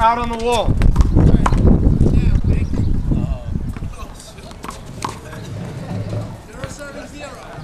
Out on the wall. Uh -oh.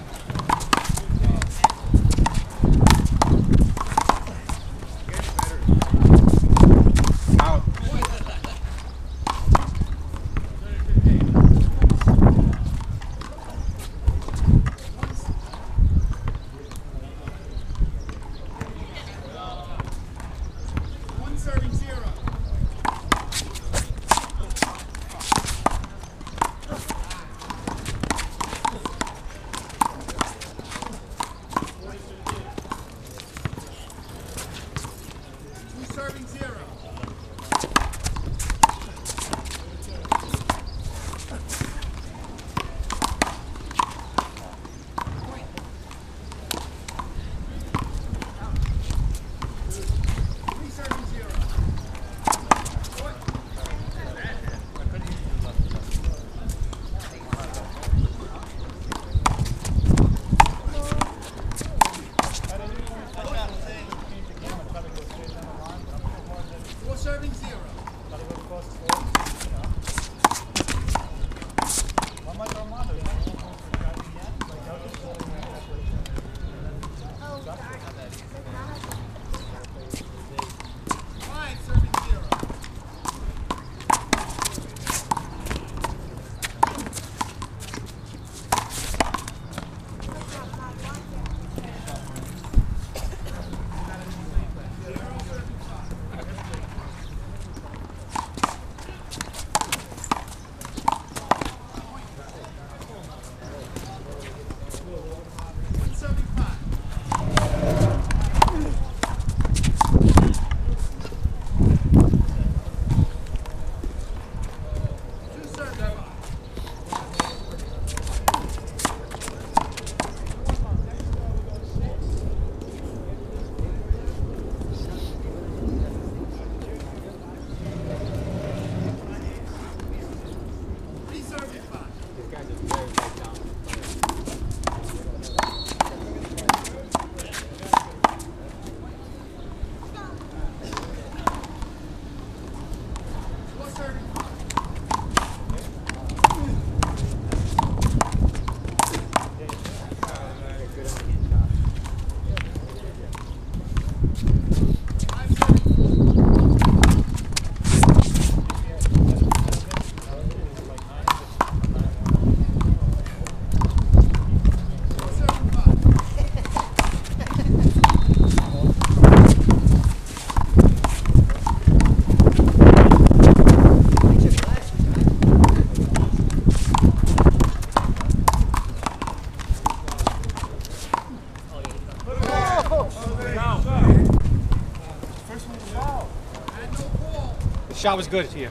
Shot was good here.